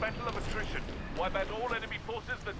battle of attrition. Wipe out all enemy forces that